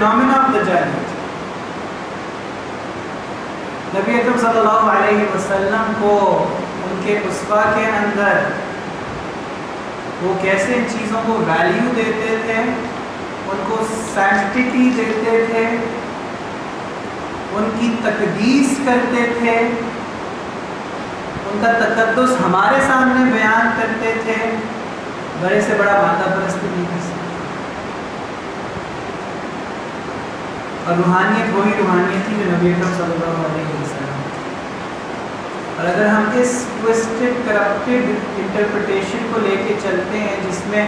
phenomena of the Jannah. نبی اکرم صلی اللہ علیہ وسلم کو ان کے اسوا کے اندر وہ کیسے ان چیزوں کو ویلیو دیتے تھے، ان کو سینٹیٹی دیتے تھے، ان کی تقدیس کرتے تھے، ان کا تقدس ہمارے سامنے بیان کرتے تھے، بڑے سے بڑا مادہ پرست نہیں کر سکتے اور روحانیت وہی روحانیت تھی جو نبی اکرم صلی اللہ علیہ وسلم اور اگر ہم اس ٹوسٹڈ کرپٹڈ انٹرپریٹیشن کو لے کے چلتے ہیں جس میں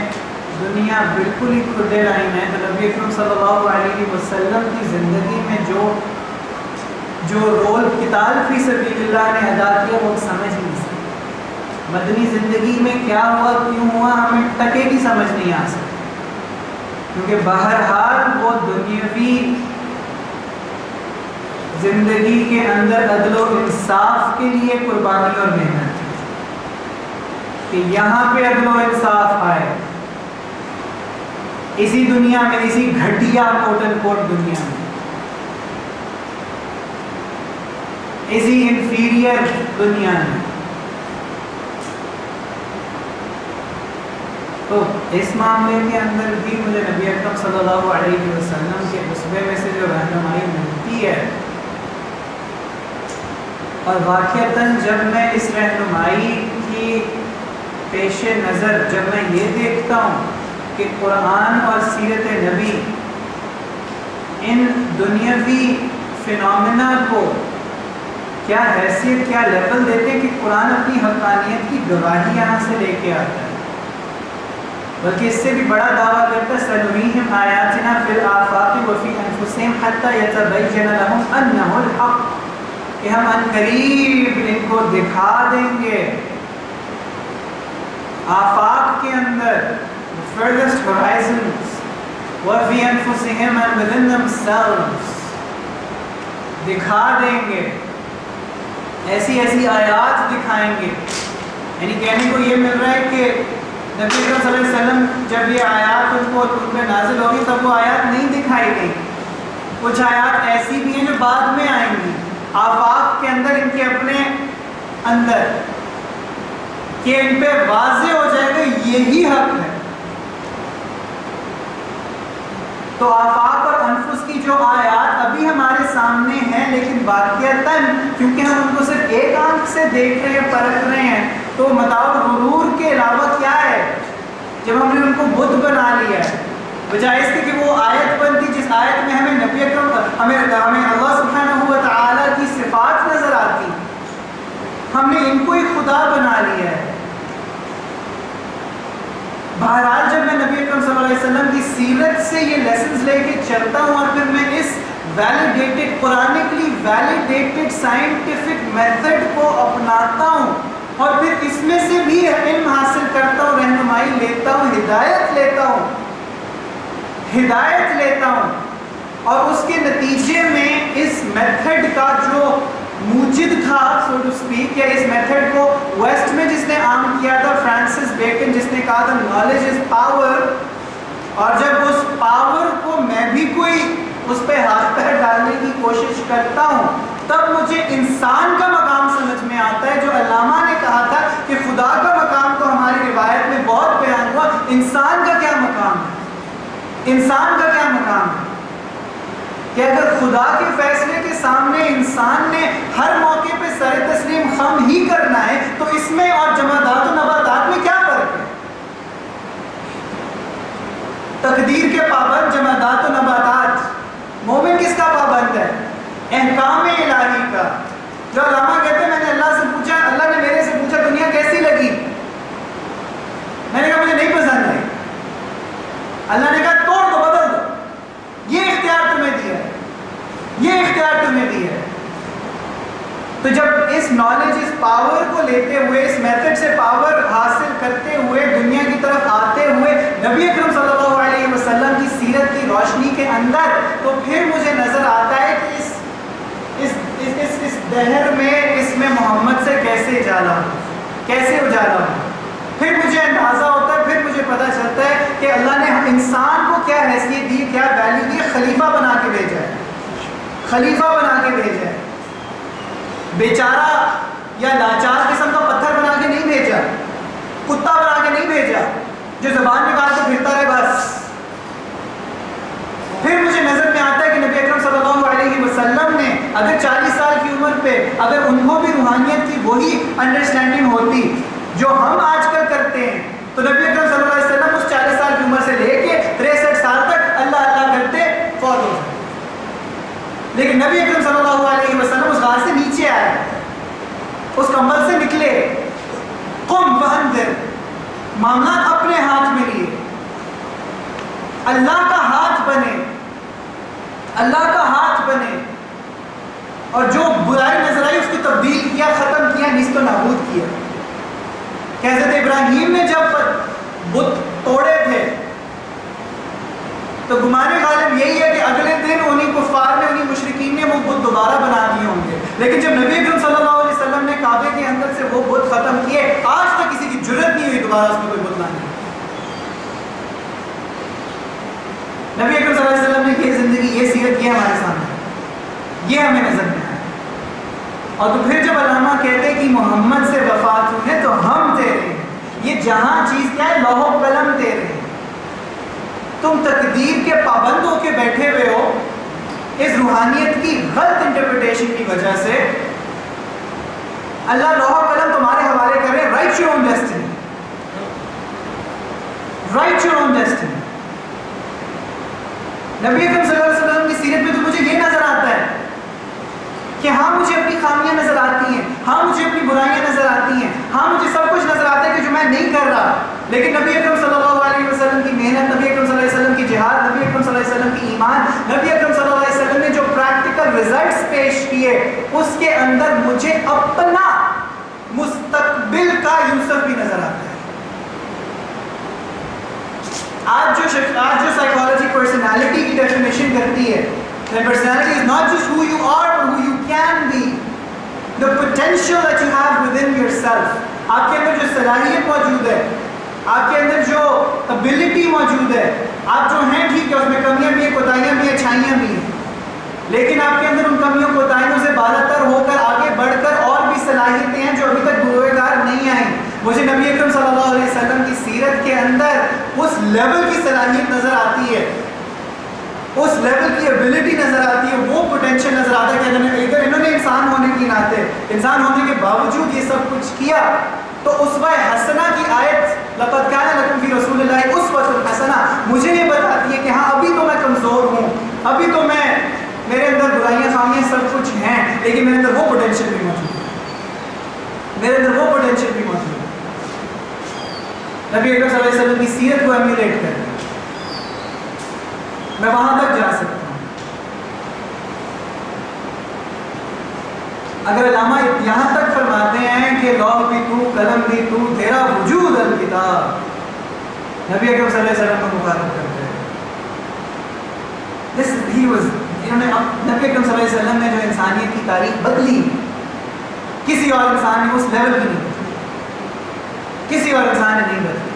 دنیا بالکل ہی کھلے لائن ہے، تو نبی اکرم صلی اللہ علیہ وسلم کی زندگی میں جو جو رول کتاب فی سبیل اللہ نے ادا کیا، وہ سمجھ نہیں سکتے۔ مدنی زندگی میں کیا ہوا، کیوں ہوا، ہمیں ٹکے کی سمجھ نہیں آ سکتی۔ کیونکہ بہرحال وہ دنیاوی زندگی کے اندر عدل و انصاف کے لیے قربانی اور محنت۔ کہ یہاں پہ عدل و انصاف آئے۔ اسی دنیا میں، اسی گھٹیا کوٹ اینڈ کوٹ دنیا میں۔ اسی انفیریئر دنیا میں۔ تو اس معاملے کے اندر بھی مجھے نبی اکرم صلی اللہ علیہ وسلم کے عصبے میں سے جو رہنمائی ملتی ہے اور واقعتاً جب میں اس رہنمائی کی پیش نظر، جب میں یہ دیکھتا ہوں کہ قرآن اور سیرت نبی ان دنیاوی فنامنا کو کیا حیثیت، کیا لیول دیتے کہ قرآن اپنی حقانیت کی گواہی یہاں سے لے کے آتا ہے؟ بلکہ اس سے بھی بڑا دعویٰ کرتا ہے سنویہم آیاتنا فی الآفاق وفی انفسیم حتی یتبین لهم انہو الحق۔ کہ ہم ان قریب ان کو دکھا دیں گے۔ آفاق کے اندر furthest horizons وفی انفسهم and within themselves دکھا دیں گے۔ ایسی ایسی آیات دکھائیں گے۔ یعنی کہنے کو یہ مل رہا ہے کہ نبی صلی اللہ علیہ وسلم جب یہ آیات ان کو ان میں نازل ہوگی تب وہ آیات نہیں دکھائی گئی کچھ آیات ایسی بھی ہیں جو بعد میں آئیں گی۔ آفاق کے اندر ان کے اپنے اندر کہ ان پہ واضح ہو جائے گا یہی حق ہے۔ تو آفاق اور انفس کی جو آیات ابھی ہمارے سامنے ہیں، لیکن واقعتاً کیونکہ ہم ان کو صرف ایک آنکھ سے دیکھ رہے ہیں، پرکھ رہے ہیں، تو مطابق غرور کے علاوہ کیا ہے؟ جب ہم نے ان کو بت بنا لیا ہے، بجائے اس کے کہ وہ آیت بنتی جس آیت میں ہمیں نبی اکرم، ہمیں ہمیں اللہ سبحانہ تعالیٰ کی صفات نظر آتی۔ ہم نے ان کو ہی خدا بنا لیا ہے۔ بہرحال جب میں نبی اکرم صلی اللہ علیہ وسلم کی سیرت سے یہ لیسنز لے کے چلتا ہوں اور پھر میں اس validated Quranically validated scientific method کو اپناتا ہوں اور پھر اس میں سے بھی علم حاصل کرتا ہوں، رہنمائی لیتا ہوں، ہدایت لیتا ہوں۔ ہدایت لیتا ہوں۔ اور اس کے نتیجے میں اس میتھڈ کا جو موجد تھا سو ٹو سپیک یا اس میتھڈ کو ویسٹ میں جس نے عام کیا تھا فرانسس بیکن جس نے کہا تھا نالج از پاور اور جب اس پاور کو میں بھی کوئی اس پہ ہاتھ پیر ڈالنے کی کوشش کرتا ہوں، تب مجھے انسان کا مقام سمجھ میں آتا ہے، جو علامہ نے کہا تھا کہ خدا کا مقام تو ہماری روایت میں بہت بیان ہوا، انسان کا کیا مقام ہے؟ انسان کا کیا مقام ہے؟ کہ اگر خدا کے فیصلے کے سامنے انسان نے ہر موقع پہ سر تسلیم خم ہی کرنا ہے، تو اس میں اور جمادات و نباتات میں کیا فرق ہے؟ تقدیر کے پابند جمادات و نباتات۔ مومن کس کا پابند ہے؟ احکام الہی کا۔ جو علامہ کہتے ہیں، میں نے اللہ سے پوچھا، اللہ نے میرے سے پوچھا، دنیا کیسی لگی؟ میں نے کہا، مجھے نہیں پسند آئی اللہ نے کہا، توڑ دو یہ اختیار تمہیں دیا ہے یہ اختیار تمہیں دیا ہے۔ تو جب اس نالج اس پاور کو لیتے ہوئے اس میتھڈ سے پاور حاصل کرتے ہوئے دنیا کی طرف آتے ہوئے نبی اکرم صلی اللہ علیہ وسلم کی سیرت کی روشنی کے اندر تو پھر مجھے نظر آتا ہے کہ اس اس اس اس, اس دہر میں اس میں محمد سے کیسے اجالا ہو کیسے اجالا ہو پھر مجھے اندازہ ہوتا ہے پھر مجھے پتہ چلتا ہے کہ اللہ نے انسان کو کیا حیثیت دی کیا ویلیو دی خلیفہ بنا کے بھیجا ہے۔ خلیفہ بنا کے بھیجا ہے بیچارہ یا لاچار قسم کا پتھر بنا کے نہیں بھیجا، کتا بنا کے نہیں بھیجا، جو زبان نکال کے پھرتا رہے بس۔ پھر مجھے نظر میں آتا ہے کہ نبی اکرم صلی اللہ علیہ وسلم نے اگر چالیس سال کی عمر پہ اگر ان کو بھی روحانیت کی وہی انڈرسٹینڈنگ ہوتی جو ہم آج کل کرتے ہیں، تو نبی اکرم صلی اللہ علیہ وسلم اس چالیس سال کی عمر سے لے کے تریسٹھ سال تک اللہ اللہ کرتے فوت ہو لیکن نبی اکرم صلی اللہ علیہ وسلم اس غار سے نیچے آئے۔ اس کمبل سے نکلے۔ قم فاندر معاملات اپنے ہاتھ میں لیے۔ اللہ کا ہاتھ بنے۔ اللہ کا ہاتھ بنے۔ اور جو برائی نظر آئی اس کو تبدیل کیا، ختم کیا نست و نابود کیا۔ کہ حضرت ابراہیم نے جب بت توڑے تھے، تو گمان غالب یہی ہے کہ اگلے دن انہیں کفار نے وہ بت دوبارہ بنا دیے ہوں گے۔ لیکن جب نبی اکرم صلی اللہ علیہ وسلم نے کعبے کے اندر سے وہ بت ختم کیے، آج تک کسی کی جرت نہیں ہوئی دوبارہ اس میں کوئی بت لانے نبی اکرم صلی اللہ علیہ وسلم نے یہ زندگی، یہ سیرت، یہ ہمارے سامنے یہ ہمیں نظر میں آیا اور تو پھر جب علامہ کہتے کہ محمد سے وفات ہوئے تو ہم تیرے یہ جہاں چیز کیا ہے؟ لوہ قلم تیرے تم تقدیر کے پابند ہو کے بیٹھے ہوئے ہو۔ اس روحانیت کی غلط انٹرپریٹیشن کی وجہ سے اللہ لوہ قلم تمہارے حوالے کر کرے write your own destiny write your own destiny نبی اکرم صلی اللہ علیہ وسلم کی سیرت میں تو مجھے یہ نظر آتا ہے کہ ہاں مجھے اپنی خامیاں نظر آتی ہیں ہاں مجھے اپنی برائیاں نظر آتی ہیں ہاں مجھے سب کچھ نظر آتا ہے کہ جو میں نہیں کر رہا۔ لیکن نبی اکرم صلی اللہ علیہ وسلم کی محنت، نبی اکرم صلی اللہ علیہ وسلم کی جہاد، نبی اکرم صلی اللہ علیہ وسلم کی ایمان، نبی اکرم صلی اللہ جو پریکٹیکل ریزلٹس پیش کیے، اس کے اندر مجھے اپنا مستقبل کا یوسف بھی نظر آتا ہے۔ آج جو شک... آج جو سائیکالوجی پرسنالٹی کی ڈیفینیشن کرتی ہے، then personality is not just who you are but who you can be. The potential that you have within yourself. آپ کے اندر جو صلاحیت موجود ہے، آپ کے اندر جو ابیلٹی موجود ہے، آپ جو ہیں ٹھیک ہے، اس میں کمیاں بھی ہیں، کوتاہیاں بھی ہیں، اچھائیاں بھی ہیں۔ لیکن آپ کے اندر ان کمیوں کو کوتاہیوں سے بالاتر ہو کر آگے بڑھ کر اور بھی صلاحیتیں ہیں جو ابھی تک بروئے کار نہیں آئیں۔ مجھے نبی اکرم صلی اللہ علیہ وسلم کی سیرت کے اندر اس لیول کی صلاحیت نظر آتی ہے۔ اس لیول کی ابیلٹی نظر آتی ہے۔ وہ پوٹینشیل نظر آتا ہے کہ اگر انہوں نے انسان ہونے کی ناطے انسان ہونے کے باوجود یہ سب کچھ کیا، تو اسوہ حسنہ کی آیت، لقد کان لکم فی رسول اللہ اسوہ الحسنہ مجھے یہ بتاتی ہے کہ ہاں ابھی تو میں کمزور ہوں ابھی تو میں میرے اندر برائیاں خامیاں سب کچھ ہیں لیکن میرے اندر وہ پوٹینشیل بھی موجود ہے۔ میرے اندر وہ پوٹینشیل بھی موجود ہے۔ نبی اکرم صلی اللہ علیہ وسلم کی سیرت کو ایمیولیٹ کر میں وہاں تک جا سکتا ہوں۔ اگر علامہ یہاں تک فرماتے ہیں کہ لوح بھی تو، قلم بھی تو، تیرا وجود الکتاب۔ نبی اکرم صلی اللہ علیہ وسلم کو مخاطب کرتے ہیں۔ This he was انہوں نے نبی اکرم صلی اللہ علیہ وسلم نے جو انسانیت کی تاریخ بدلی، کسی اور انسان نے اس لیول کی نہیں بدلی۔ کسی اور انسان نے نہیں بدلی۔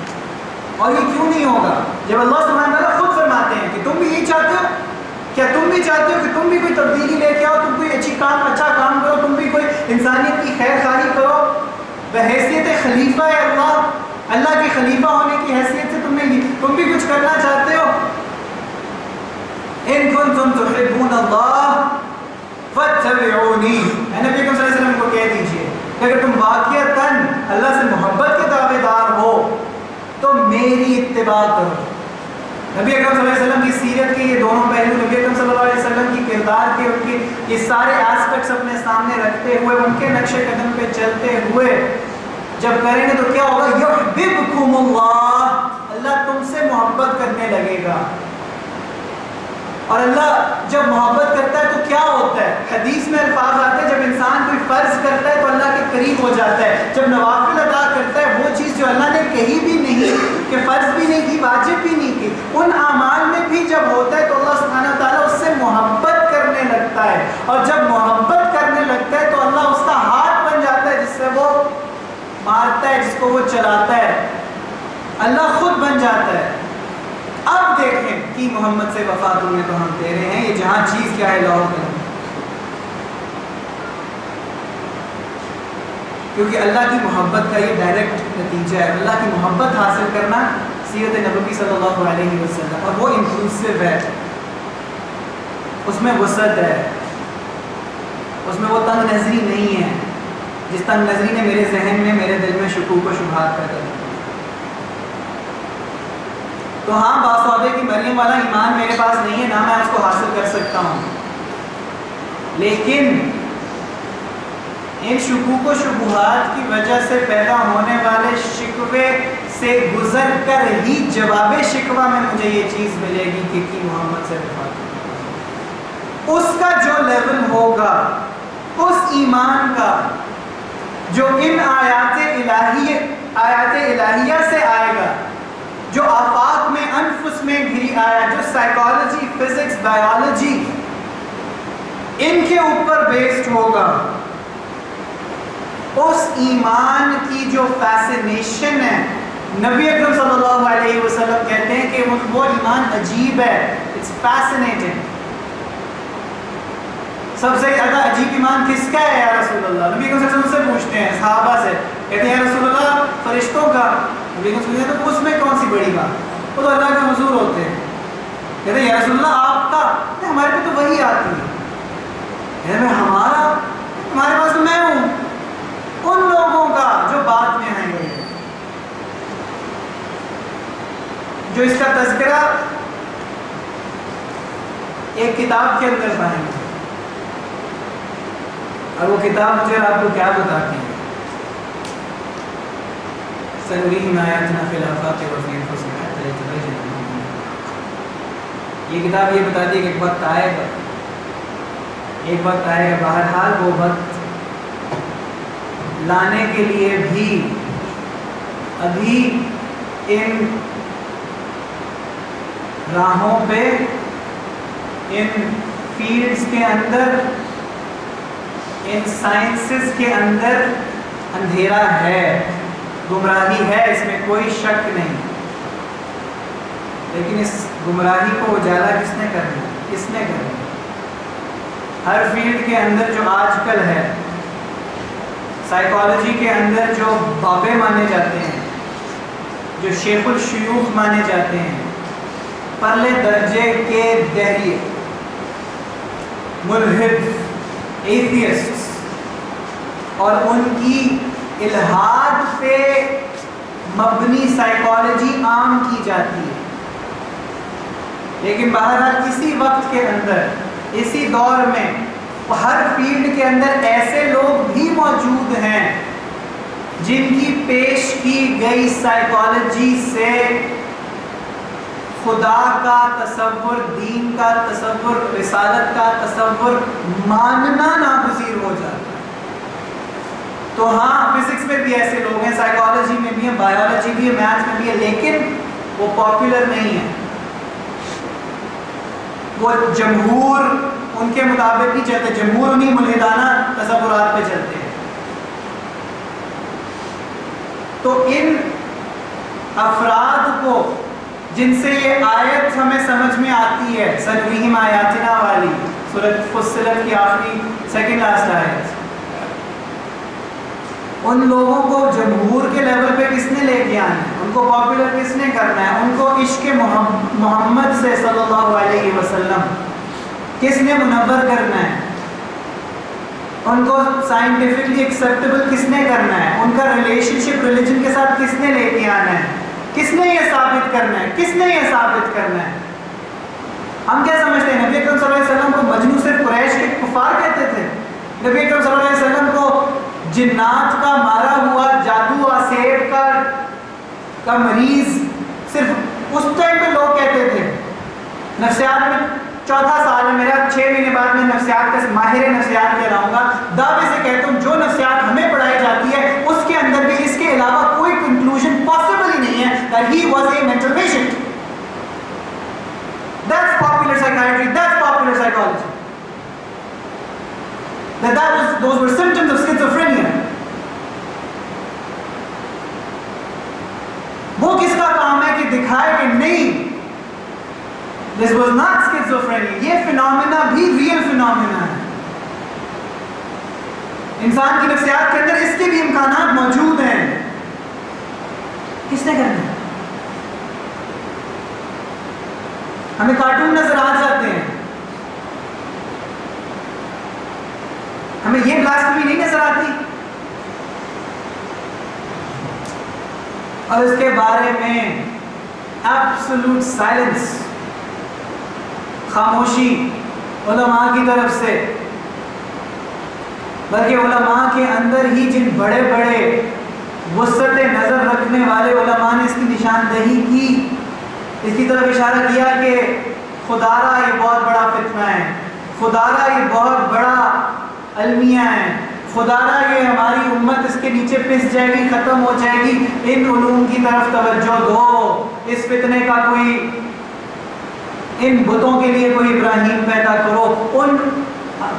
اور یہ کیوں نہیں ہوگا؟ جب اللہ سبحانہ تعالیٰ خود فرماتے ہیں کہ تم بھی یہی چاہتے ہو، کیا تم بھی چاہتے ہو کہ تم بھی کوئی تبدیلی لے کے آؤ، تم کوئی اچھی کام اچھا کام کرو، تم بھی کوئی انسانیت کی خیر خواہی کرو؟ بحیثیت خلیفہ ہے اللہ۔ اللہ کے خلیفہ ہونے کی حیثیت سے تم نے تم بھی کچھ کرنا چاہتے ہو ان کنتم تحبون اللہ فاتبعونی۔ اے نبی صلی اللہ علیہ وسلم کو کہہ دیجیے کہ اگر تم واقعتاً اللہ سے محبت کے دعوے دار ہو، تو میری اتباع کرو۔ نبی اکرم صلی اللہ علیہ وسلم کی سیرت کے یہ دونوں پہلو، نبی اکرم صلی اللہ علیہ وسلم کی کردار کے، ان کے یہ سارے آسپیکٹس اپنے سامنے رکھتے ہوئے، ان کے نقش قدم پہ چلتے ہوئے جب کریں گے تو کیا ہوگا؟ یحببکم اللہ۔ اللہ تم سے محبت کرنے لگے گا۔ اور اللہ جب محبت کرتا ہے تو کیا ہوتا ہے؟ حدیث میں الفاظ آتے ہیں، جب انسان کوئی فرض کرتا ہے تو اللہ کے قریب ہو جاتا ہے۔ جب نوافل ادا کرتا ہے، وہ چیز جو اللہ نے کہی بھی نہیں کہ فرض بھی نہیں کی، واجب بھی نہیں کی، ان اعمال میں بھی جب ہوتا ہے تو اللہ سبحانہ تعالیٰ اس سے محبت کرنے لگتا ہے۔ اور جب محبت کرنے لگتا ہے تو اللہ اس کا ہاتھ بن جاتا ہے، جس سے وہ مارتا ہے، جس کو وہ چلاتا ہے۔ اللہ خود بن جاتا ہے۔ اب دیکھیں کی محمد سے وفا تمہیں تو ہم تیرے ہیں، یہ جہاں چیز کیا ہے، لاہور میں۔ کیونکہ اللہ کی محبت کا یہ ڈائریکٹ نتیجہ ہے۔ اللہ کی محبت حاصل کرنا سیرت نبوی صلی اللہ علیہ وسلم، اور وہ انکلوسیو ہے۔ اس میں وسعت ہے۔ اس میں وہ تنگ نظری نہیں ہے۔ جس تنگ نظری نے میرے ذہن میں، میرے دل میں شکوک و شبہات پیدا کر تو ہاں باسودے کی مریم والا ایمان میرے پاس نہیں ہے، نہ میں اس کو حاصل کر سکتا ہوں۔ لیکن ان شکوک و شبہات کی وجہ سے پیدا ہونے والے شکوے سے گزر کر ہی جواب شکوہ میں مجھے یہ چیز ملے گی کہ کی محمد سے اس کا جو لیول ہوگا، اس ایمان کا، جو ان آیات الہی، آیات الہیہ سے آئے گا جو آفاق میں، انفس میں گھری آیا، جو سائیکالوجی فزکس بایولوجی ان کے اوپر بیسڈ ہوگا۔ اس ایمان کی جو فیسنیشن ہے، نبی اکرم صلی اللہ علیہ وسلم کہتے ہیں کہ وہ ایمان عجیب ہے۔ اٹس فیسنیٹنگ سب سے زیادہ عجیب ایمان کس کا ہے یا رسول اللہ؟ نبی اکرم صلی اللہ علیہ وسلم سے پوچھتے ہیں، صحابہ سے۔ کہتے ہیں، یا رسول اللہ فرشتوں کا نبی اکرم صلی اس میں کون سی بڑی بات؟ وہ تو اللہ کے حضور ہوتے ہیں۔ کہتے ہیں، یا رسول اللہ، آپ کا ہمارے پہ تو وہی آتی ہے۔ کہتے ہیں ہمارا، ہمارے پاس تو میں ہوں۔ ان لوگوں کا جو بعد میں آئیں گے۔ جو اس کا تذکرہ ایک کتاب کے اندر پائیں گے۔ اور وہ کتاب مجھے آپ کو کیا بتاتی ہے؟ سنوریم آیاتنا فی الافاق وفی انفسنا حتی یتبین یہ کتاب یہ بتاتی ہے کہ ایک وقت آئے گا۔ ایک وقت آئے گا، بہرحال وہ وقت لانے کے لیے بھی ابھی ان راہوں پہ، ان فیلڈز کے اندر ان سائنسز کے اندر اندھیرا ہے۔ گمراہی ہے، اس میں کوئی شک نہیں۔ لیکن اس گمراہی کو اجالا کس نے کرنا کس نے کرنا ہر فیلڈ کے اندر جو آج کل ہے سائیکالوجی کے اندر جو بابے مانے جاتے ہیں، جو شیخ الشیوخ مانے جاتے ہیں، پرلے درجے کے دہریے ملحد ایتھیسٹ اور ان کی الہاد پہ مبنی سائیکالوجی عام کی جاتی ہے۔ لیکن بہرحال اسی وقت کے اندر، اسی دور میں، ہر فیلڈ کے اندر ایسے لوگ بھی موجود ہیں جن کی پیش کی گئی سائیکالوجی سے خدا کا تصور، دین کا تصور، رسالت کا تصور ماننا ناگزیر ہو جاتا ہے۔ تو ہاں فزکس میں بھی ایسے لوگ ہیں سائیکالوجی میں بھی ہیں بایولوجی بھی ہے میتھس میں بھی ہے لیکن وہ پاپولر نہیں ہے وہ جمہور ان کے مطابق نہیں چلتے، جمہور انہیں ملحدانہ تصورات پہ چلتے ہیں۔ تو ان افراد کو جن سے یہ آیت ہمیں سمجھ میں آتی ہے سنویم آیاتنا والی، سورت فصلت کی آخری سیکنڈ لاسٹ آیت۔ ان لوگوں کو جمہور کے لیول پہ کس نے لے کے آنا ہے؟ ان کو پاپولر کس نے کرنا ہے؟ ان کو عشق محمد سے صلی اللہ علیہ وسلم کس نے منور کرنا ہے؟ ان کو سائنٹیفکلی ایکسیپٹیبل کس نے کرنا ہے؟ ان کا ریلیشن شپ ریلیجن کے ساتھ کس نے لے کے آنا ہے؟ کس نے یہ ثابت کرنا ہے؟ کس نے یہ ثابت کرنا ہے؟ ہم کیا سمجھتے ہیں؟ نبی اکرم صلی اللہ علیہ وسلم کو مجنو صرف قریش کے کفار کہتے تھے۔ نبی اکرم صلی اللہ علیہ وسلم کو جنات کا مارا ہوا جادو آسیب کا کا مریض صرف اس ٹائم پہ لوگ کہتے تھے۔ نفسیات میں چوتھا سال ہے میرا، چھ مہینے بعد میں نفسیات کا ماہر نفسیات کہلاؤں گا۔ دعوے سے کہتا ہوں، جو نفسیات ہمیں پڑھائی جاتی ہے، اس کے اندر بھی اس کے علاوہ کوئی کنکلوژن پاسبل ہی نہیں ہے that he was a mental patient that's popular psychiatry that's popular psychology that that was those were symptoms of schizophrenia وہ کس کا کام ہے کہ دکھائے کہ نہیں This was not schizophrenia. یہ فنومینا بھی ریئل فنومینا ہے۔ انسان کی نفسیات کے اندر اس کے بھی امکانات موجود ہیں۔ کس نے کرنا ہمیں کارٹون نظر آ جاتے ہیں۔ ہمیں یہ بلاسفمی نہیں نظر آتی۔ اور اس کے بارے میں ایبسلوٹ سائلنس خاموشی علماء کی طرف سے۔ بلکہ علماء کے اندر ہی جن بڑے بڑے وسط نظر رکھنے والے علماء نے اس کی نشاندہی کی، اس کی طرف اشارہ کیا کہ خدارہ یہ بہت بڑا فتنہ ہے، خدارہ یہ بہت بڑا المیہ ہے، خدارہ یہ ہماری امت اس کے نیچے پس جائے گی، ختم ہو جائے گی۔ ان علوم کی طرف توجہ دو، اس فتنے کا کوئی ان بتوں کے لیے کوئی ابراہیم پیدا کرو، ان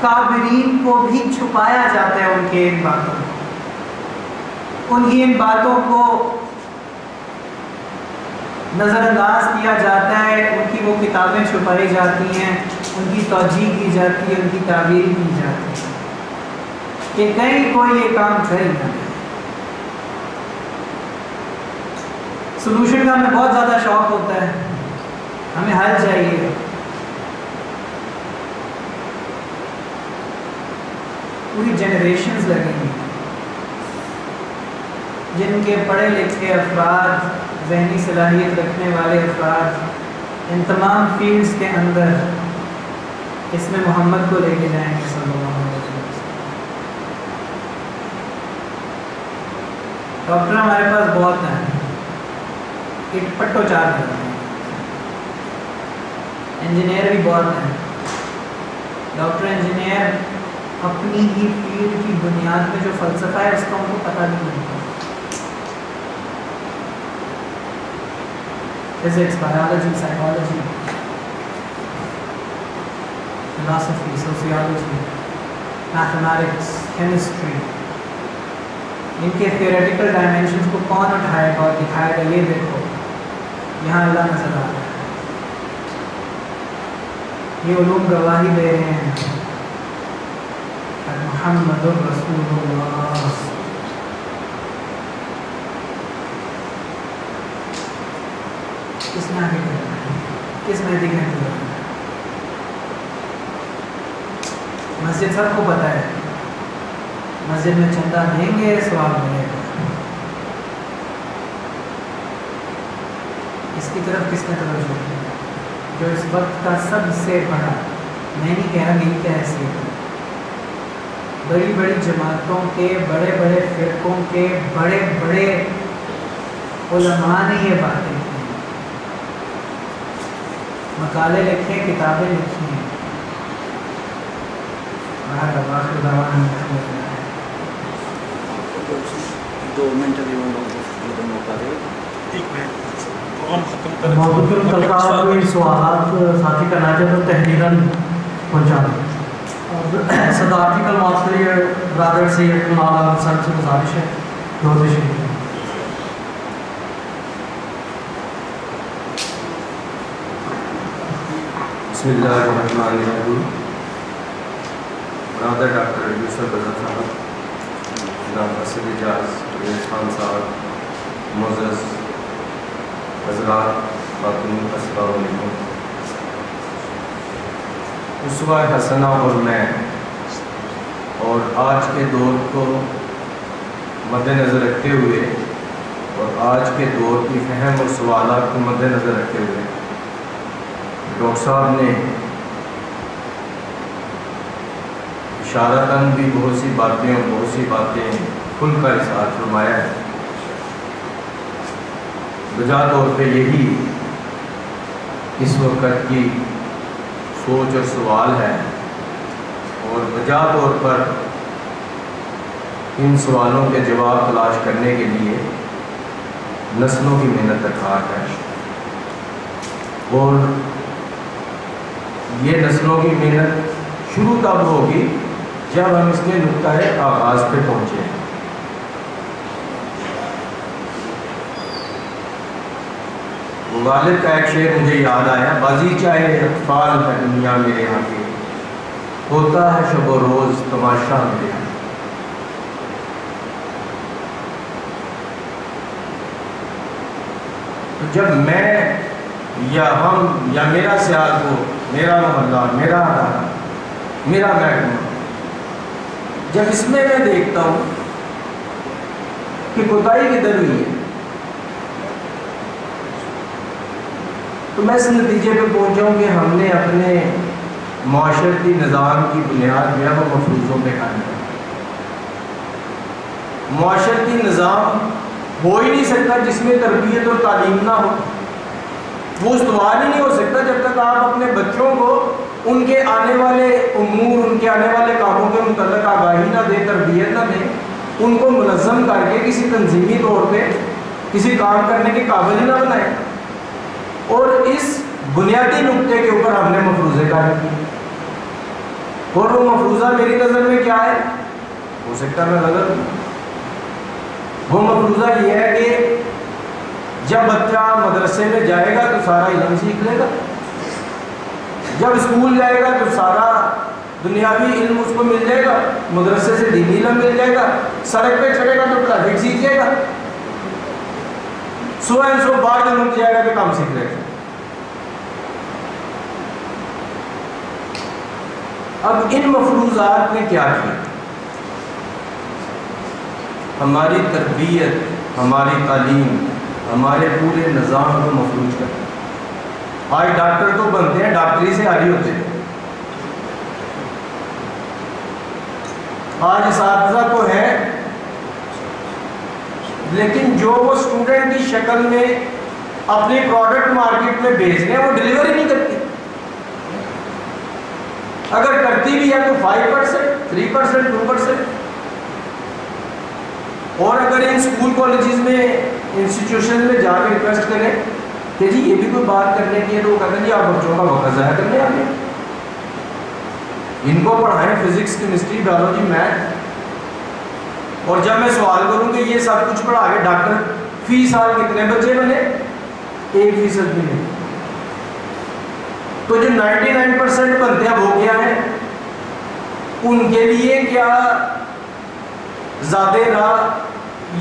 کابرین کو بھی چھپایا جاتا ہے ان کے ان باتوں کو۔ ان کی ان باتوں کو نظر انداز کیا جاتا ہے، ان کی وہ کتابیں چھپائی جاتی ہیں، ان کی توجہ کی جاتی ہے، ان کی تعبیر کی جاتی ہے۔ کہ کہیں کوئی یہ کام کر ہی نہ سلوشن کا ہمیں بہت زیادہ شوق ہوتا ہے۔ ہمیں حل چاہیے۔ پوری جنریشنز لگیں گی۔ جن کے پڑھے لکھے افراد، ذہنی صلاحیت رکھنے والے افراد، ان تمام فیلڈز کے اندر اس میں محمد کو لے کے جائیں گے صلی اللہ علیہ وسلم۔ ڈاکٹر ہمارے پاس بہت ہیں۔ ایک پٹو چار کرتے ہیں۔ انجینئر بھی بہت ہیں۔ ڈاکٹر انجینئر اپنی ہی فیلڈ کی بنیاد میں جو فلسفہ ہے، اس کا ان کو پتہ نہیں ہوتا physics biology psychology philosophy sociology mathematics chemistry ان کے تھیوریٹیکل ڈائمینشنس کو کون اٹھائے گا اور دکھائے گا، یہ دیکھو۔ یہاں اللہ نظر آ رہا ہے۔ یہ علوم گواہی دے رہے ہیں۔ محمد الرسول اللہ۔ کس نے آگے کرنا ہے؟ کس مہدی کا انتظار مسجد سب کو پتہ ہے۔ مسجد میں چندہ دیں گے سواب ملے گا۔ اس کی طرف کس نے توجہ کی جو اس وقت کا سب سے بڑا میں نہیں کہہ رہا نہیں کیا حیثیت ہے؟ بڑی بڑی جماعتوں کے بڑے بڑے فرقوں کے بڑے بڑے علماء نے یہ باتیں کی مقالے لکھے ہیں کتابیں لکھی ہیں۔ دو منٹ ابھی سوالات ساتھی کرنا چاہتے تو تحریراً پہنچانا۔ اور صدارتی کلمات کے لیے برادر سے کمال سر سے گزارش ہے دو تشریف بسم اللہ الرحمن الرحیم۔ برادر ڈاکٹر یوسف رضا صاحب جناب اسد اجاز خان صاحب معزز حضرات خاتون السلام علیکم۔ اسوا حسنہ اور میں اور آج کے دور کو مد نظر رکھتے ہوئے اور آج کے دور کی فہم اور سوالات کو مد نظر رکھتے ہوئے ڈاکٹر صاحب نے اشارتاً بھی بہت سی باتیں اور بہت سی باتیں کھل کر اظہار فرمایا ہے۔ بجا طور پہ یہی اس وقت کی سوچ اور سوال ہے اور بجا طور پر ان سوالوں کے جواب تلاش کرنے کے لیے نسلوں کی محنت درکار ہے۔ اور یہ نسلوں کی محنت شروع تب ہوگی؟ جب ہم اس کے نقطۂ آغاز پہ پہنچے۔ ہیں غالب کا ایک شعر مجھے یاد آیا، بازی چاہے اطفال ہے دنیا میرے یہاں کے ہوتا ہے شب و روز تماشا میرے یہاں جب میں یا ہم یا میرا سیال کو، میرا محلہ، میرا ادارہ، میرا محکمہ، جب اس میں میں دیکھتا ہوں کہ کوتاہی کدھر ہوئی ہے تو میں اس نتیجے پہ پہنچا ہوں کہ ہم نے اپنے معاشرتی نظام کی بنیاد جو ہے وہ مفروضوں پہ قائم ہے معاشرتی نظام ہو ہی نہیں سکتا جس میں تربیت اور تعلیم نہ ہو۔ وہ استوار ہی نہیں ہو سکتا جب تک آپ اپنے بچوں کو ان کے آنے والے امور، ان کے آنے والے کاموں کے متعلق آگاہی نہ دیں تربیت نہ دیں ان کو منظم کر کے کسی تنظیمی طور پہ کسی کام کرنے کے قابل ہی نہ بنائیں اور اس بنیادی نقطے کے اوپر ہم نے مفروضے قائم کیے اور وہ مفروضہ میری نظر میں کیا ہے؟ ہو سکتا ہے میں غلط ہوں وہ مفروضہ یہ ہے کہ جب بچہ مدرسے میں جائے گا تو سارا علم سیکھ لے گا۔ جب اسکول جائے گا تو سارا دنیاوی علم اس کو مل جائے گا۔ مدرسے سے دینی علم مل جائے گا۔ سڑک پہ چڑھے گا تو ٹریفک سیکھ جائے گا۔ سو اینڈ سو بعد جو ملک جائے گا تو کام سیکھ لے گا اب ان مفروضات نے کیا کیا؟ ہماری تربیت، ہماری تعلیم، ہمارے پورے نظام کو مفروض کر آج ڈاکٹر تو بنتے ہیں، ڈاکٹری سے آری ہوتے ہیں۔ آج اساتذہ تو ہے لیکن جو وہ اسٹوڈنٹ کی شکل میں اپنی پروڈکٹ مارکیٹ میں بیچ رہے ہیں، وہ ڈلیوری نہیں کرتی۔ اگر کرتی بھی ہے تو five percent three percent two percent اور اگر ان اسکول کالجز میں انسٹیٹیوشن میں جا کے ریکویسٹ کریں، کہ جی یہ بھی کوئی بات کرنے کی ہے، تو وہ کہتے ہیں جی آپ بچوں کا وقت ضائع کرنے آگے ان کو پڑھائیں فزکس کیمسٹری بایولوجی میتھ اور جب میں سوال کروں کہ یہ سب کچھ پڑھا کے ڈاکٹر فی سال کتنے بچے بنے؟ ایک فیصد بھی نہیں۔ تو جو نائنٹی نائن پرسینٹ بنتے ہیں وہ کیا ہیں، ان کے لیے کیا زیادہ راہ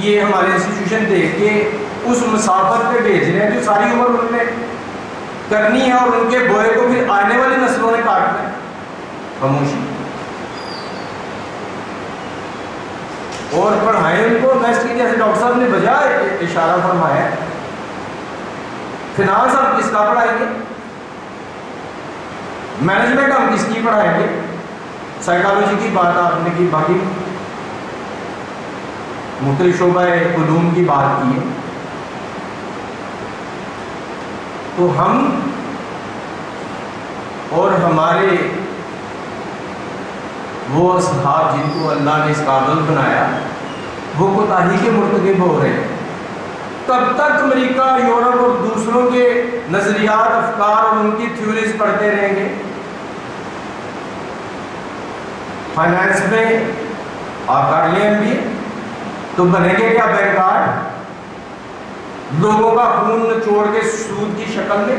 یہ ہمارے انسٹیٹیوشن دیکھ کے اس مسافت پہ بھیج رہے ہیں جو ساری عمر انہوں نے کرنی ہے اور ان کے بوئے کو پھر آنے والی نسلوں نے کاٹنا ہے خاموشی۔ اور پڑھائیں ان کو بیسٹ کی جیسے ڈاکٹر صاحب نے بجا اشارہ فرمایا فنانس ہم کس کا پڑھائیں گے؟ مینجمنٹ ہم کس کی پڑھائیں گے؟ سائیکالوجی کی بات آپ نے کی، باقی مختلف شعبہ علوم کی بات کی ہے۔ تو ہم اور ہمارے وہ اصحاب جن کو اللہ نے اس قابل بنایا، وہ کوتاہی کے مرتکب ہو رہے ہیں تب تک امریکہ، یورپ اور دوسروں کے نظریات، افکار اور ان کی تھیوریز پڑھتے رہیں گے۔ فائنانس میں آپ کر لیں ایم بی تو بنے گے کیا بینکار لوگوں کا خون نچوڑ کے سود کی شکل میں؟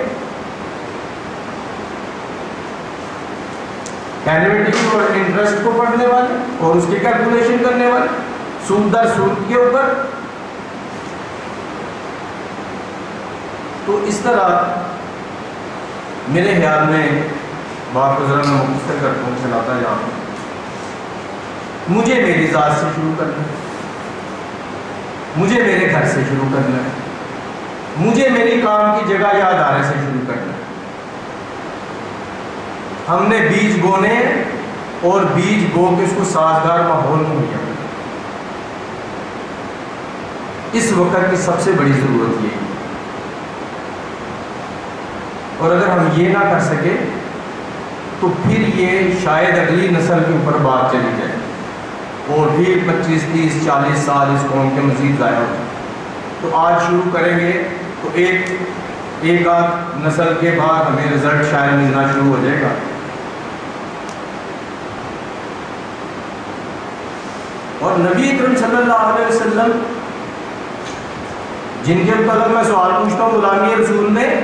اینوٹی اور انٹرسٹ کو پڑھنے والے اور اس کی کیلکولیشن کرنے والے سود در سود کے اوپر تو اس طرح میرے خیال میں بات کو ذرا میں مختصر کرتا ہوں چلاتا جاؤں مجھے میری ذات سے شروع کرنا ہے مجھے میرے گھر سے شروع کرنا ہے مجھے میری کام کی جگہ یا ادارے سے شروع کرنا ہے ہم نے بیج بونے اور بیج بو کے اس کو سازگار ماحول مہیا اس وقت کی سب سے بڑی ضرورت یہ اور اگر ہم یہ نہ کر سکے، تو پھر یہ شاید اگلی نسل کے اوپر بات چلی جائے۔ اور پھر پچیس، تیس، چالیس سال اس قوم کے مزید ضائع ہو تو آج شروع کریں گے۔ تو ایک ایک آدھ نسل کے بعد ہمیں رزلٹ شاید ملنا شروع ہو جائے گا۔ اور نبی اکرم صلی اللہ علیہ وسلم، جن کے متعلق میں سوال پوچھتا ہوں، غلامی رسول میں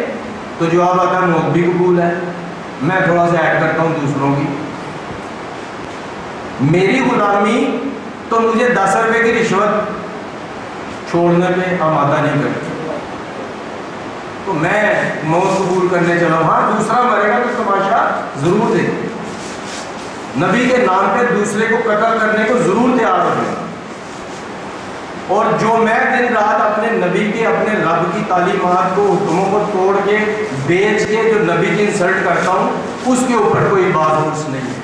تو جواب آتا ہے، موت بھی قبول ہے۔ میں تھوڑا سا ایڈ کرتا ہوں دوسروں کی۔ میری غلامی تو مجھے دس روپے کی رشوت چھوڑنے پہ آمادہ نہیں کرتی تو میں موت قبول کرنے چلا ہوں۔ ہاں دوسرا مرے گا تو تماشا ضرور دے نبی کے نام پہ دوسرے کو قتل کرنے کو ضرور تیار ہو اور جو میں دن رات اپنے نبی کے اپنے رب کی تعلیمات کو، حکموں کو توڑ کے، بیچ کے جو نبی کی انسلٹ کرتا ہوں، اس کے اوپر کوئی بات اس نہیں ہے۔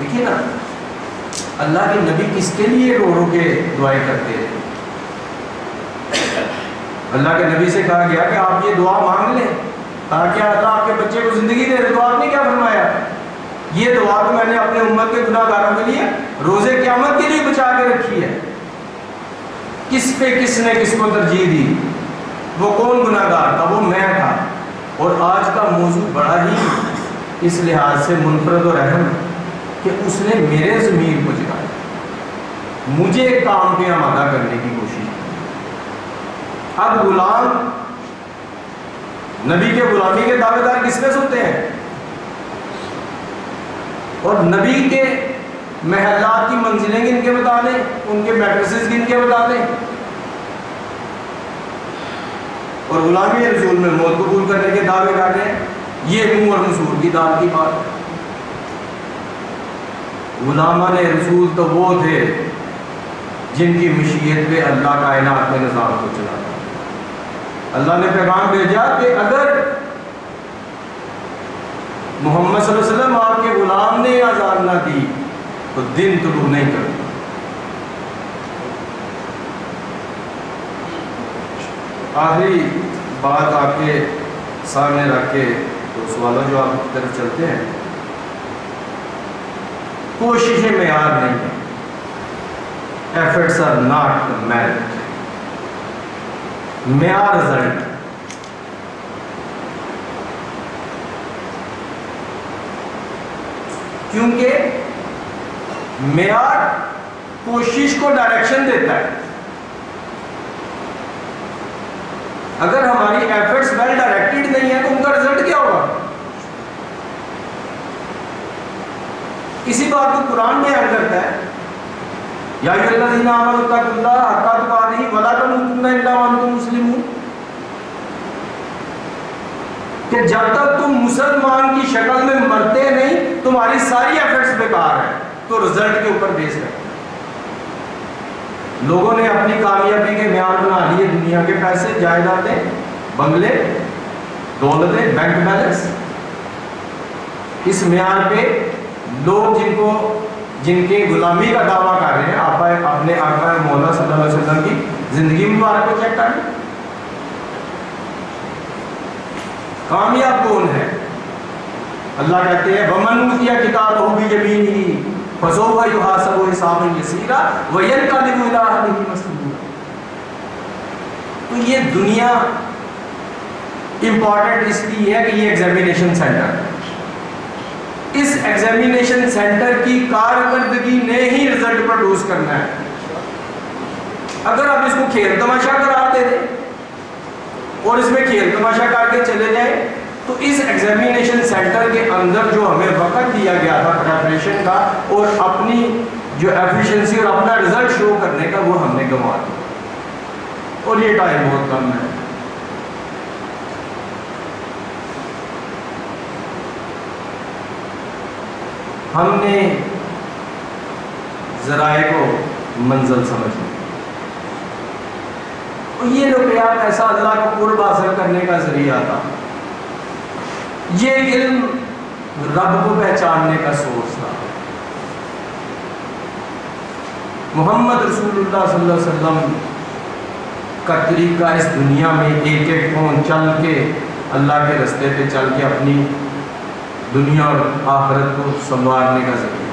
دیکھیے نا اللہ کے نبی کس کے لیے رو رو کے دعائیں کرتے ہیں؟ اللہ کے نبی سے کہا گیا کہ آپ یہ دعا مانگ لیں تاکہ اللہ آپ کے بچے کو زندگی دے تو آپ نے کیا فرمایا؟ یہ دعا تو میں نے اپنے امت کے گناہ گاروں کے لیے روزے قیامت کے لیے بچا کے رکھی ہے۔ کس پہ کس نے کس کو ترجیح دی؟ وہ کون گناہ گار تھا؟ وہ میں تھا۔ اور آج کا موضوع بڑا ہی اس لحاظ سے منفرد اور اہم ہے کہ اس نے میرے ضمیر کو جگایا مجھے کام پہ آمادہ کرنے کی کوشش کی۔ اب غلام، نبی کے غلامی کے دعوے دار کس میں سنتے ہیں؟ اور نبی کے محلات کی منزلیں گن کے بتا دیں؟ ان کے میٹرسز گن کے بتا دیں؟ اور غلامی رسول میں موت قبول کرنے کے دعوے کر رہے ہیں، یہ منہ اور مسور کی دال کی بات ہے۔ غلامان رسول تو وہ تھے جن کی مشیت پہ اللہ کائنات کے نظام کو چلاتا اللہ نے پیغام بھیجا کہ اگر محمد صلی اللہ علیہ وسلم آپ کے غلام نے آزاد نہ دی تو دن طلوع نہیں کرتا۔ آخری بات آپ کے سامنے رکھ کے تو سوالوں جو آپ کی طرف چلتے ہیں۔ کوششیں معیار نہیں ہیں۔ ایفرٹس آر ناٹ میرٹ معیار رزلٹ کیونکہ معیار کوشش کو ڈائریکشن دیتا ہے۔ اگر ہماری ایفرٹس ویل ڈائریکٹڈ نہیں ہے تو ان کا رزلٹ کیا ہوگا؟ اسی بات کو قرآن بیان کرتا ہے، یا الذین آمنوا اتقوا اللہ حق تقاته ولا تموتن الا وانتم مسلمون۔ کہ جب تک تم مسلمان کی شکل میں مرتے نہیں، تمہاری ساری ایفرٹس بیکار ہیں۔ تو رزلٹ کے اوپر بیس کرتے لوگوں نے اپنی کامیابی کے معیار بنا لیے دنیا کے پیسے، جائیدادیں، بنگلے، دولتیں بینک بیلنس اس معیار پہ لوگ جن کو جن کی غلامی کا دعویٰ کر رہے ہیں آپ اپنے آقا مولا صلی اللہ علیہ وسلم کی زندگی مبارک کو چیک کر لیں کامیاب کون ہے؟ اللہ کہتے ہیں، ومن اوتیا کتاب ہو بھی کتابہ بیمینہ فسوف یحاسب حسابا یسیرا وینقلب الی اہلہ مسرورا تو یہ دنیا امپورٹنٹ اس لیے ہے کہ یہ ایگزامینیشن سینٹر ہے۔ اس ایگزامینیشن سینٹر کی کارکردگی نے ہی رزلٹ پروڈیوس کرنا ہے۔ اگر آپ اس کو کھیل تماشا کراتے تھے اور اس میں کھیل تماشا کر کے چلے جائیں تو اس ایگزامینیشن سینٹر کے اندر جو ہمیں وقت دیا گیا تھا پریپریشن کا اور اپنی جو ایفیشنسی اور اپنا رزلٹ شو کرنے کا، وہ ہم نے گنوا دیا۔ اور یہ ٹائم بہت کم ہے۔ ہم نے ذرائع کو منزل سمجھ لی۔ اور یہ روپیات ایسا اللہ کو قرب حاصل کرنے کا ذریعہ تھا۔ یہ علم رب کو پہچاننے کا سورس تھا۔ محمد رسول اللہ صلی اللہ علیہ وسلم کا طریقہ اس دنیا میں ایک ایک کون چل کے اللہ کے رستے پہ چل کے اپنی دنیا اور آخرت کو سنوارنے کا ذریعہ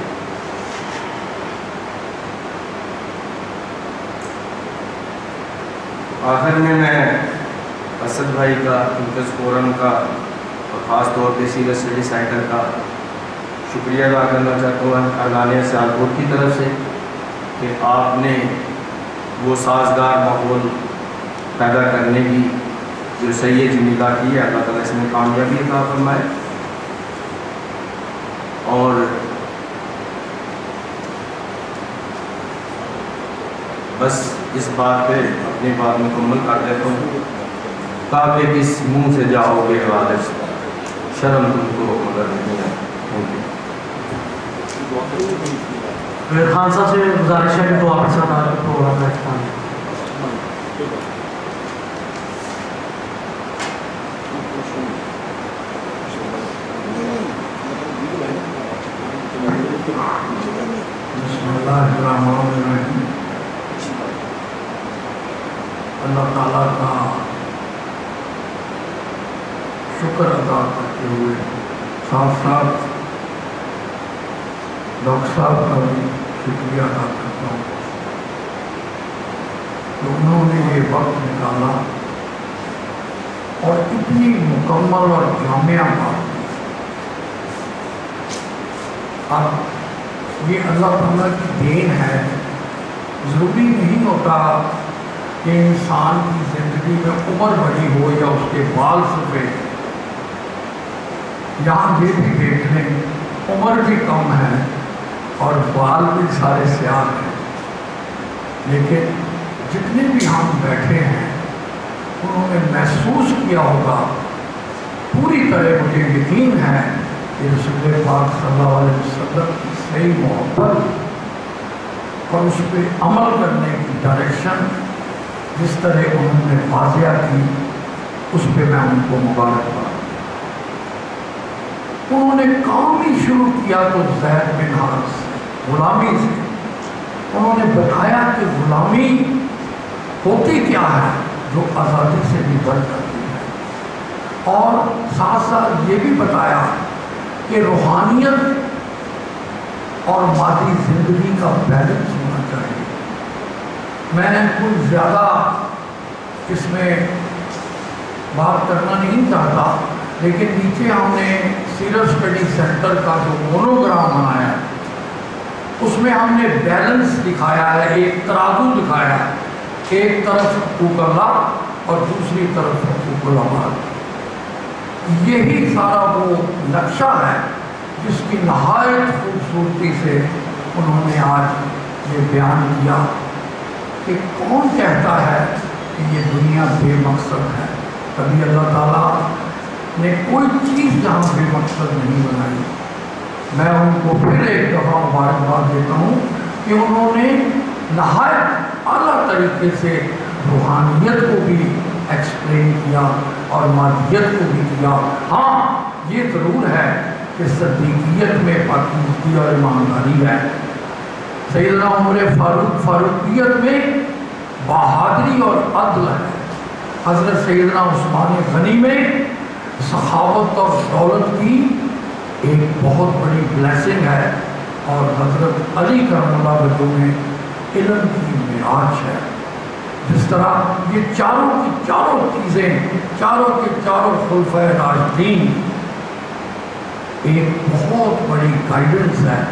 آخر میں میں اسد بھائی کا انکس فورم کا اور خاص طور پہ سیریس اسٹڈی سینٹر کا شکریہ ادا کرنا چاہتا ہوں ارغانیہ سیالکوٹ کی طرف سے کہ آپ نے وہ سازگار ماحول پیدا کرنے کی جو صحیح جمیدہ کی ہے۔ اللہ تعالیٰ اس میں کامیابی عطا فرمائے۔ اور بس اس بات پہ اپنی بات مکمل کر دیتا ہوں۔ تاکہ کس منہ سے جاؤ گے غالب شرم تم کو مگر نہیں ہے۔ خان صاحب سے گزارش ہے کہ دعا کے ساتھ آج کے پروگرام کا اختتام اللہ اللہ تعالیٰ کا شکر ادا کرتے ہوئے ساتھ ساتھ ڈاکٹر صاحب کا بھی شکریہ ادا کرتا ہوں۔ کہ انہوں نے یہ وقت نکالا اور اتنی مکمل اور جامعہ بات اب یہ اللہ تعالیٰ کی دین ہے، ضروری نہیں ہوتا کہ انسان کی زندگی میں عمر بڑی ہو یا اس کے بال سفید یہاں یہ بھی دیکھ لیں، عمر بھی کم ہے اور بال بھی سارے سیاہ ہیں۔ لیکن جتنے بھی ہم بیٹھے ہیں، انہوں نے محسوس کیا ہوگا، پوری طرح مجھے یقین ہے کہ رسول پاک صلی اللہ علیہ وسلم کی صحیح محبت اور اس پہ عمل کرنے کی ڈائریکشن جس طرح انہوں نے واضح کی، اس پہ میں ان کو مبارکباد انہوں نے کام ہی شروع کیا تو زید بن حارث سے، غلامی سے۔ انہوں نے بتایا کہ غلامی ہوتی کیا ہے جو آزادی سے بھی بڑھ جاتی ہے۔ اور ساتھ ساتھ یہ بھی بتایا کہ روحانیت اور مادی زندگی کا بیلنس ہونا چاہیے۔ میں نے کچھ زیادہ اس میں بات کرنا نہیں چاہتا، لیکن نیچے ہم نے سیرس اسٹڈی سینٹر کا جو مونوگرام بنایا ہے اس میں ہم نے بیلنس دکھایا ہے، ایک ترازو دکھایا ہے۔ ایک طرف حقوق اللہ اور دوسری طرف حقوق العباد یہی سارا وہ نقشہ ہے۔ جس کی نہایت خوبصورتی سے انہوں نے آج یہ بیان کیا کہ کون کہتا ہے کہ یہ دنیا بے مقصد ہے؟ کبھی اللہ تعالیٰ نے کوئی چیز جہاں بے مقصد نہیں بنائی۔ میں ان کو پھر ایک دفعہ مبارکباد دیتا ہوں کہ انہوں نے نہایت اعلیٰ طریقے سے روحانیت کو بھی ایکسپلین کیا اور مادیت کو بھی کیا۔ ہاں یہ ضرور ہے کہ صدیقیت میں پاکیزگی اور ایمانداری ہے۔ سیدنا عمر فاروق فاروقیت میں بہادری اور عدل ہے۔ حضرت سیدنا عثمان غنی میں سخاوت اور دولت کی ایک بہت بڑی بلیسنگ ہے اور حضرت علی کرم اللہ وجہ میں علم کی معراج ہے۔ جس طرح یہ چاروں کی چاروں چیزیں، چاروں کے چاروں خلفۂ راجدین ایک بہت بڑی گائیڈنس ہے۔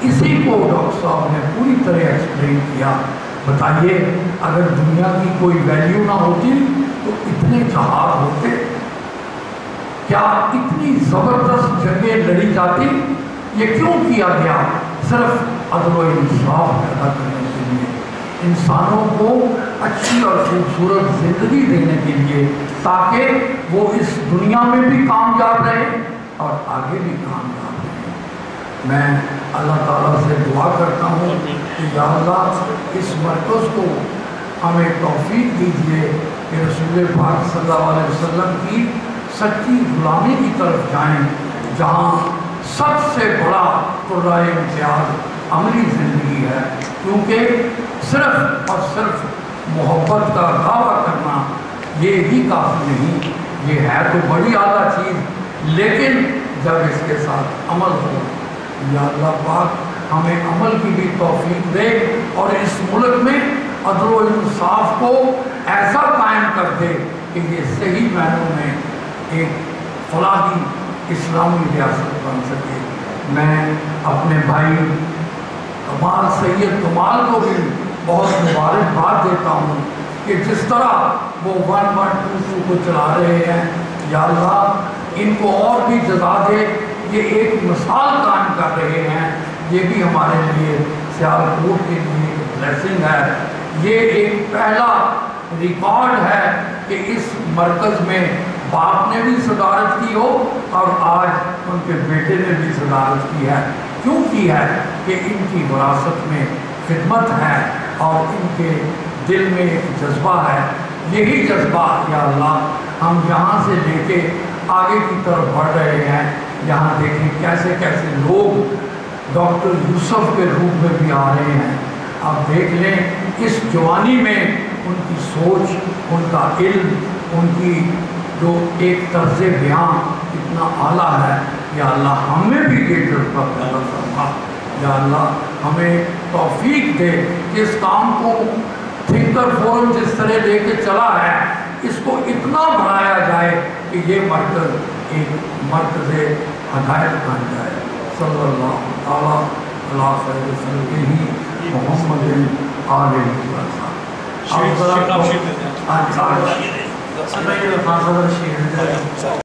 اسی کو ڈاکٹر صاحب نے پوری طرح ایکسپلین کیا۔ بتائیے، اگر دنیا کی کوئی ویلیو نہ ہوتی تو اتنے جہاز ہوتے۔ کیا اتنی زبردست جنگیں لڑی جاتی؟ یہ کیوں کیا گیا؟ صرف عدل و انصاف پیدا کرنے کے لیے۔ انسانوں کو اچھی اور خوبصورت زندگی دینے کے لیے، تاکہ وہ اس دنیا میں بھی کامیاب رہے اور آگے بھی کامیاب رہے میں اللہ تعالیٰ سے دعا کرتا ہوں کہ یا اللہ اس مرکز کو ہمیں توفیق دیجیے کہ رسول پاک صلی اللہ علیہ وسلم کی سچی غلامی کی طرف جائیں جہاں سب سے بڑا قرائے امتیاز عملی زندگی ہے۔ کیونکہ صرف اور صرف محبت کا دعویٰ کرنا یہ ہی کافی نہیں یہ ہے تو بڑی اعلیٰ چیز۔ لیکن جب اس کے ساتھ عمل ہو، یا اللہ پاک ہمیں عمل کی بھی توفیق دے اور اس ملک میں عدل و انصاف کو ایسا قائم کر دے کہ یہ صحیح معنوں میں ایک فلاحی اسلامی ریاست بن سکے۔ میں اپنے بھائی کمال سید کمال کو بھی بہت مبارکباد دیتا ہوں کہ جس طرح وہ ون ون ٹو ٹو کو چلا رہے ہیں یا اللہ ان کو اور بھی جزا دے۔ یہ ایک مثال قائم کر رہے ہیں۔ یہ بھی ہمارے لیے سیال کوٹ کے لیے بلیسنگ ہے۔ یہ ایک پہلا ریکارڈ ہے کہ اس مرکز میں باپ نے بھی صدارت کی ہو اور آج ان کے بیٹے نے بھی صدارت کی ہے۔ کیوں کی ہے؟ کہ ان کی وراثت میں خدمت ہے اور ان کے دل میں ایک جذبہ ہے۔ یہی جذبات یا اللہ ہم یہاں سے لے کے آگے کی طرف بڑھ رہے ہیں۔ یہاں دیکھیں کیسے کیسے لوگ ڈاکٹر یوسف کے روپ میں بھی آ رہے ہیں۔ آپ دیکھ لیں اس جوانی میں ان کی سوچ، ان کا علم، ان کی جو ایک طرز بیان اتنا اعلیٰ ہے۔ یا اللہ ہمیں بھی یہ جذبہ پیدا فرما۔ یا اللہ ہمیں توفیق دے کہ اس کام کو فکر فورم جس طرح لے کے چلا ہے اس کو اتنا بڑھایا جائے کہ یہ مرکز ایک مرکز ہدایت بن جائے۔ صلی اللہ تعالیٰ اللہ صلی وسلم ہی محمد علیہ وسلم۔ آپ ذرا